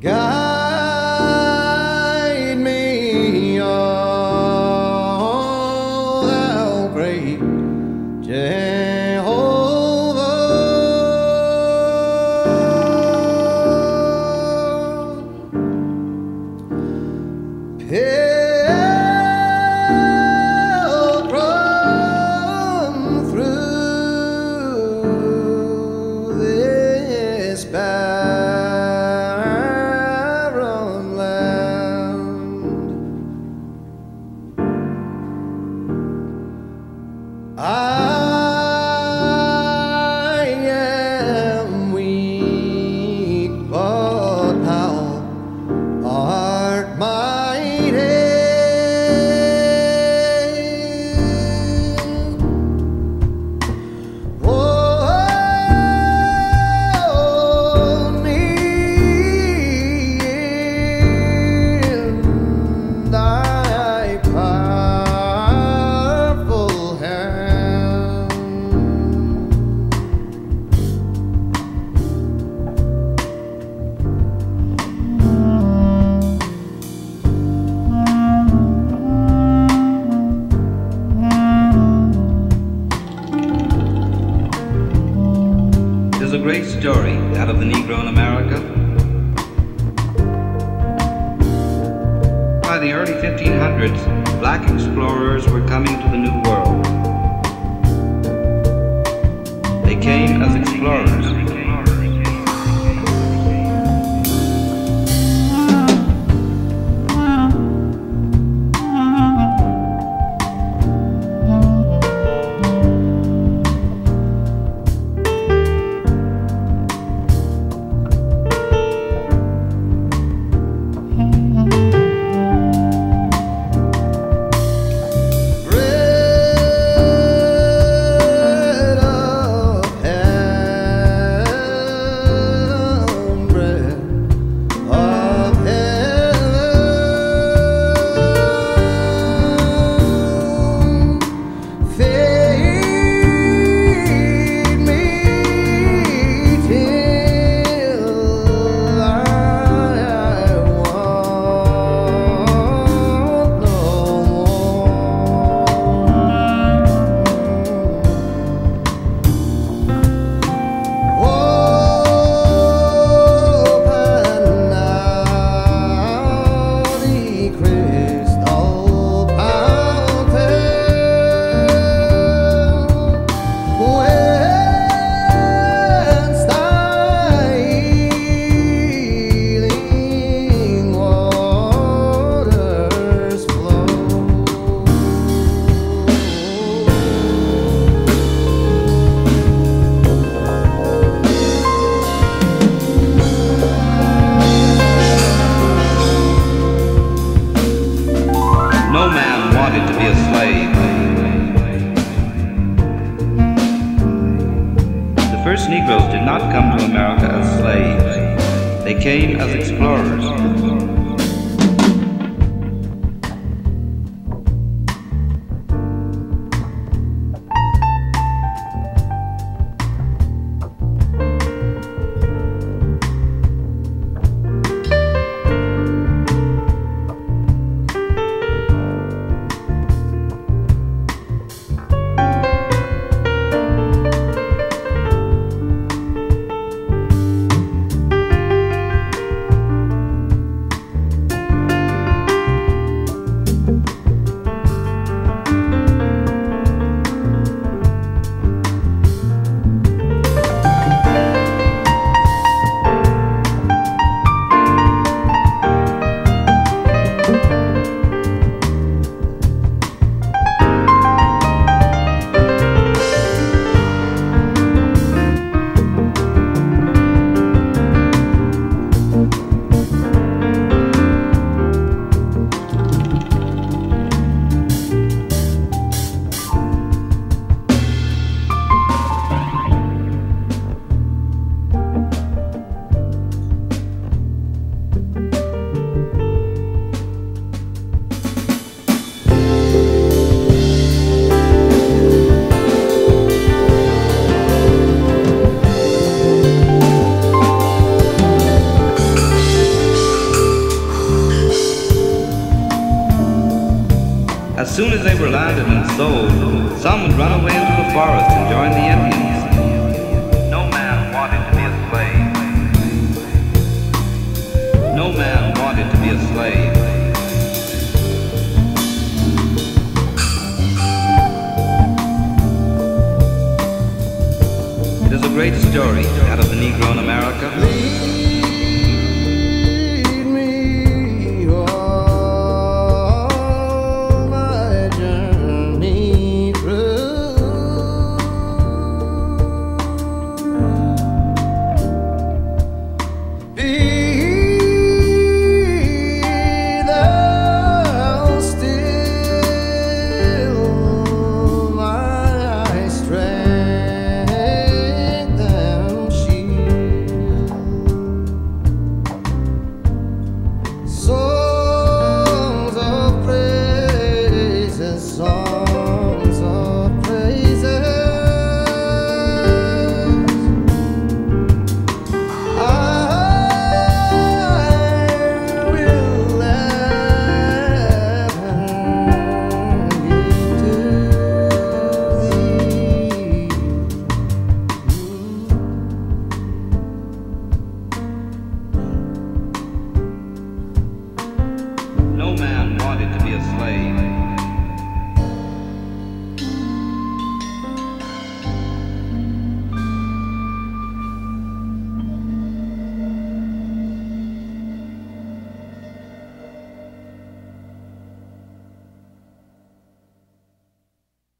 God. A great story out of the Negro in America. By the early 1500s, black explorers were coming to the New World. They came as explorers. No man wanted to be a slave. The first Negroes did not come to America as slaves. They came as explorers. soon as they were landed and sold, some would run away into the forest and join the Indians. No man wanted to be a slave. No man wanted to be a slave. It is a great story, that of the Negro in America.